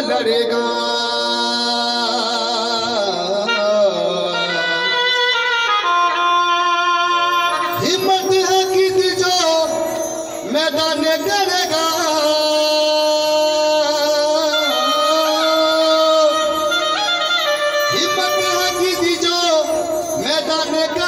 लड़ेगा हिम्मत है कि जो मैदान करेगा। हिम्मत है कि जो मैदान करेगा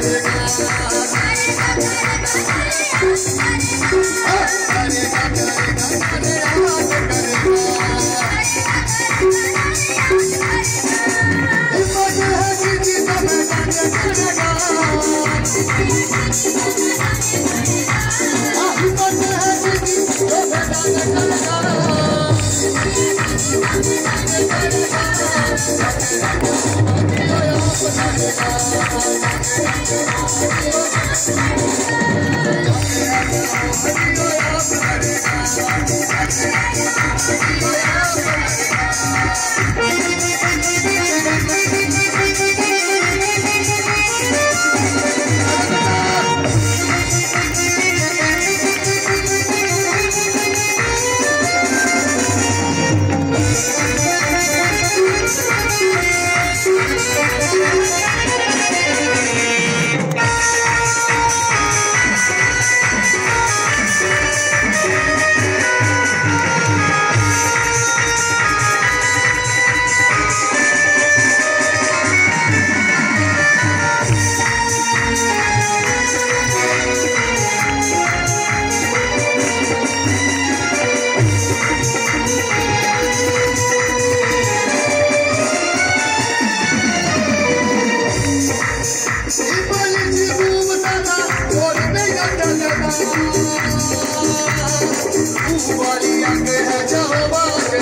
I'm Thank you.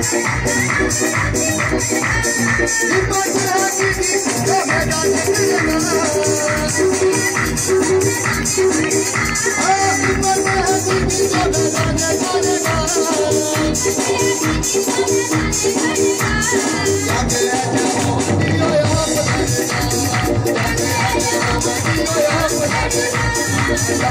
You. might have to keep coming on the